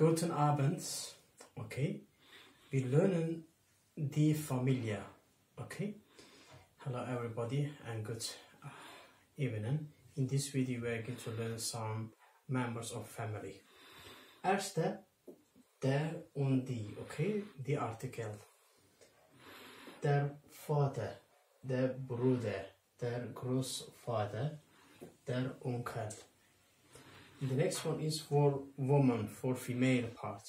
Guten Abend. Okay. Wir lernen die Familie. Okay. Hello everybody and good uh, evening. In this video we are going to learn some members of family. Erste der und die. Okay. Die Artikel. Der Vater, der Bruder, der Großvater, der Onkel. The next one is for woman, for female part.